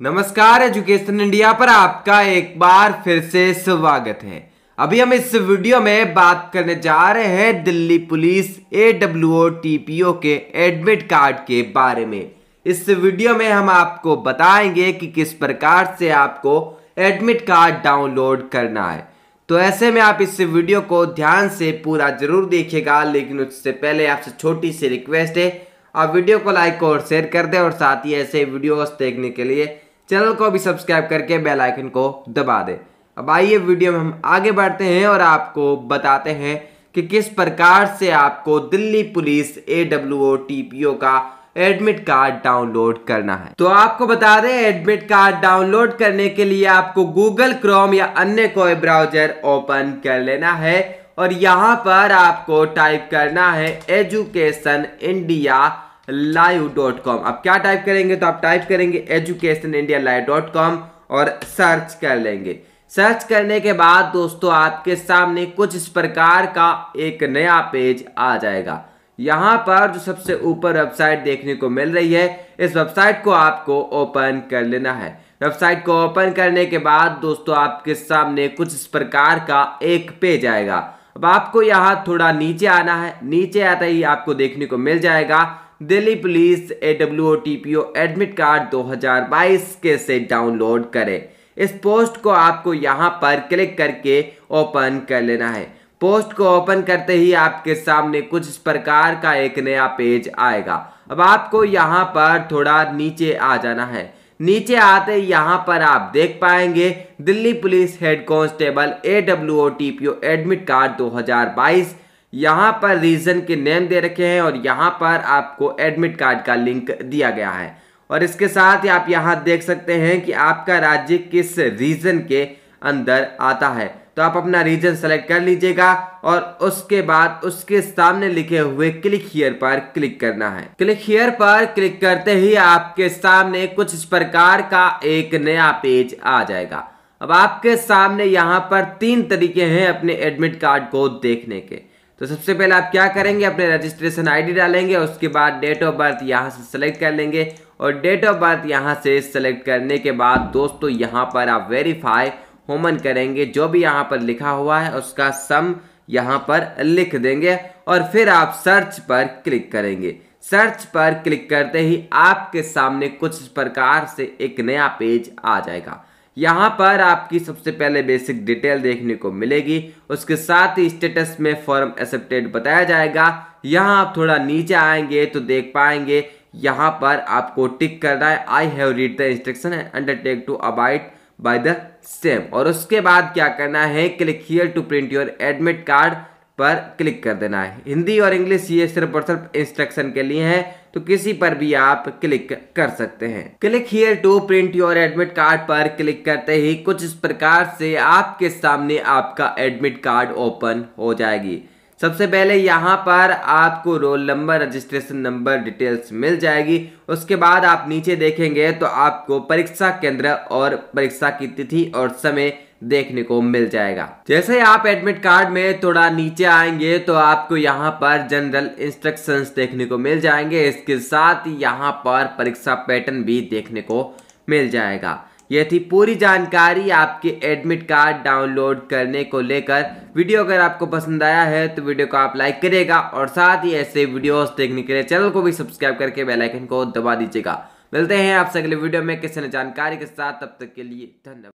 नमस्कार education India पर आपका एक बार फिर से स्वागत है। अभी हम इस वीडियो में बात करने जा रहे हैं Delhi police A W TPO के एडमिट कार्ड के बारे में। इस वीडियो में हम आपको बताएँगे कि किस प्रकार से आपको एडमिट कार्ड डाउनलोड करना है। तो ऐसे में आप इस वीडियो को ध्यान से पूरा ज़रूर देखिएगा, लेकिन उससे पहले आपसे छोटी सी रिक्वेस्ट है। आप वीडियो को लाइक और शेयर कर दें और साथ ही ऐसे वीडियोस देखने के लिए चैनल को भी सब्सक्राइब करके बेल आइकन को दबा दें। अब आइए वीडियो में हम आगे बढ़ते हैं और आपको बताते हैं कि किस प्रकार से आपको Delhi police A W TPO का एडमिट कार्ड डाउनलोड करना है। तो आपको बता दें एडमिट कार्ड डाउनलोड करने के लिए आपको गूगल क्रोम या अन्य कोई ब्राउज़र ओपन कर लेना है और यहाँ पर आपको टाइप करना है education India live dot com आप क्या टाइप करेंगे तो आप टाइप करेंगे education India live dot com और सर्च कर लेंगे। सर्च करने के बाद दोस्तों आपके सामने कुछ इस प्रकार का एक नया पेज आ जाएगा। यहाँ पर जो सबसे ऊपर वेबसाइट देखने को मिल रही है, इस वेबसाइट को आपको ओपन कर लेना है। वेबसाइट को ओपन करने के बाद दोस्तों आपके सामने कुछ इस प्रकार का एक पेज आएगा। अब आपको यहाँ थोड़ा नीचे आना है। नीचे आता ही आपको देखने को मिल जाएगा। Delhi police A W T P O admit card 2022 के से डाउनलोड करें। इस पोस्ट को आपको यहाँ पर क्लिक करके ओपन कर लेना है। पोस्ट को ओपन करते ही आपके सामने कुछ इस प्रकार का एक नया पेज आएगा। अब आपको यहाँ पर थोड़ा नीचे आ जाना है। नीचे आते यहाँ पर आप देख पाएँगे Delhi police head constable A W O T P O admit card 2022 यहाँ पर रीजन के नेम दे रखे हैं और यहाँ पर आपको एडमिट कार्ड का लिंक दिया गया है। और इसके साथ ही आप यहाँ देख सकते हैं कि आपका राज्य किस रीजन के अंदर आता है। तो आप अपना रीजन सेलेक्ट कर लीजिएगा और उसके बाद उसके सामने लिखे हुए क्लिक हियर पर क्लिक करना है। क्लिक हियर पर क्लिक करते ही आपके सामने कुछ इस प्रकार का एक नया पेज आ जाएगा। अब आपके सामने यहाँ पर तीन तरीके हैं अपने एडमिट कार्ड को देखने के। तो सबसे पहले आप क्या करेंगे, अपने रजिस्ट्रेशन आईडी डालेंगे, उसके बाद डेट ऑफ़ बर्थ यहाँ से सेलेक्ट कर लेंगे। और डेट ऑफ़ बर्थ यहाँ से सेलेक्ट करने के बाद दोस्तों यहाँ पर आप वेरीफाई होमन करेंगे, जो भी यहाँ पर लिखा हुआ है, उसका सम यहाँ पर लिख देंगे और फिर आप सर्च पर क्लिक करेंगे। सर्च पर क्लिक करते ही आपके सामने कुछ प्रकार से एक नया पेज आ जाएगा। यहाँ पर आपकी सबसे पहले बेसिक डिटेल देखने को मिलेगी। उसके साथ ही स्टेटस में फॉर्म एक्सेप्टेड बताया जाएगा। यहाँ आप थोड़ा नीचे आएँगे तो देख पाएँगे। यहाँ पर आपको टिक करना है I have read the instruction undertake to abide by the same और उसके बाद क्या करना है click here to print your admit card पर क्लिक कर देना है। हिंदी और इंग्लिश ये सिर्फ़ और सिर्फ़ इंस्ट्रक्शन के लिए है तो किसी पर भी आप क्लिक कर सकते हैं। Click here to print your admit card पर क्लिक करते ही कुछ इस प्रकार से आपके सामने आपका एडमिट कार्ड ओपन हो जाएगी। सबसे पहले यहाँ पर आपको roll number, registration number, details मिल जाएगी। उसके बाद आप नीचे देखेंगे तो आपको परीक्षा केंद्र और परीक्षा की तिथि और समय देखने को मिल जाएगा। जैसे आप एडमिट कार्ड में थोड़ा नीचे आएँगे तो आपको यहाँ पर जनरल इंस्ट्रक्शंस देखने को मिल जाएँगे। इसके साथ यहाँ पर परीक्षा पैटर्न भी देखने को मिल जाएगा। यह थी पूरी जानकारी आपके एडमिट कार्ड डाउनलोड करने को लेकर। वीडियो अगर आपको पसंद आया है तो वीडियो को आप लाइक करिएगा और साथ ही ऐसे वीडियोस देखने के लिए चैनल को भी सब्सक्राइब करके बेल आइकन को दबा दीजिएगा। मिलते हैं आपसे अगले वीडियो में। किसी जानकारी के साथ, तब तक के लिए धन्यवाद।